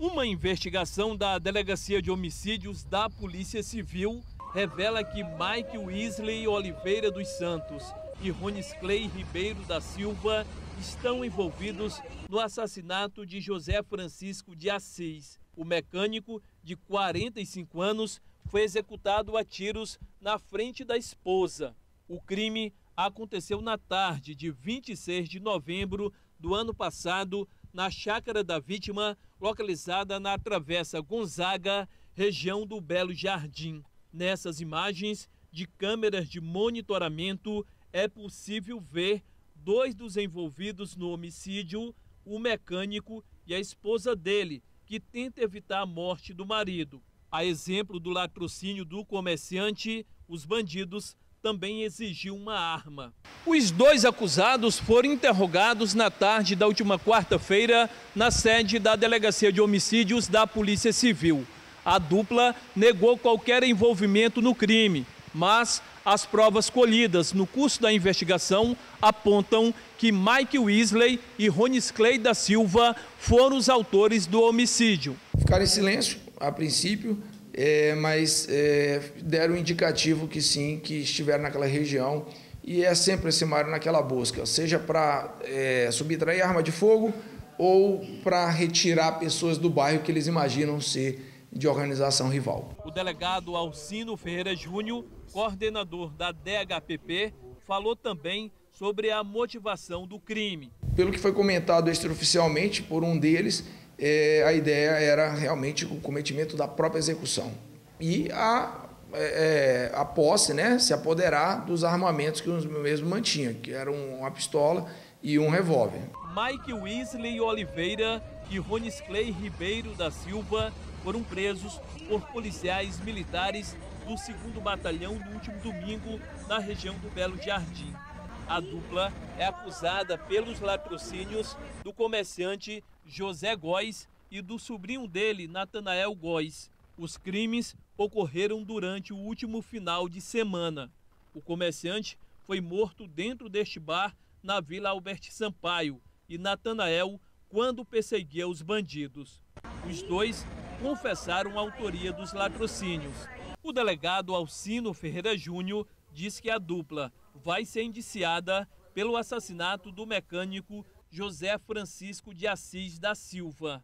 Uma investigação da Delegacia de Homicídios da Polícia Civil revela que Mike Weasley Oliveira dos Santos e Ronis Clay Ribeiro da Silva estão envolvidos no assassinato de José Francisco de Assis. O mecânico, de 45 anos, foi executado a tiros na frente da esposa. O crime aconteceu na tarde de 26 de novembro do ano passado, na chácara da vítima, localizada na Travessa Gonzaga, região do Belo Jardim. Nessas imagens de câmeras de monitoramento, é possível ver dois dos envolvidos no homicídio, o mecânico e a esposa dele, que tenta evitar a morte do marido. A exemplo do latrocínio do comerciante, os bandidos também exigiu uma arma. Os dois acusados foram interrogados na tarde da última quarta-feira na sede da Delegacia de Homicídios da Polícia Civil. A dupla negou qualquer envolvimento no crime, mas as provas colhidas no curso da investigação apontam que Mike Weasley e Ronis Clay da Silva foram os autores do homicídio. Ficaram em silêncio a princípio, é, mas é, deram indicativo que sim, que estiveram naquela região e é sempre esse Mário naquela busca, seja para é, subtrair arma de fogo ou para retirar pessoas do bairro que eles imaginam ser de organização rival. O delegado Alcino Ferreira Júnior, coordenador da DHPP, falou também sobre a motivação do crime. Pelo que foi comentado extraoficialmente por um deles, é, a ideia era realmente o cometimento da própria execução e a, é, é, a posse, né, se apoderar dos armamentos que os mesmos mantinham, que eram uma pistola e um revólver. Mike Weasley Oliveira e Ronis Clay Ribeiro da Silva foram presos por policiais militares do 2 Batalhão no último domingo na região do Belo Jardim. A dupla é acusada pelos latrocínios do comerciante José Góes e do sobrinho dele, Natanael Góes. Os crimes ocorreram durante o último final de semana. O comerciante foi morto dentro deste bar na Vila Albert Sampaio e Natanael quando perseguia os bandidos. Os dois confessaram a autoria dos latrocínios. O delegado Alcino Ferreira Júnior diz que a dupla vai ser indiciada pelo assassinato do mecânico José Francisco de Assis da Silva.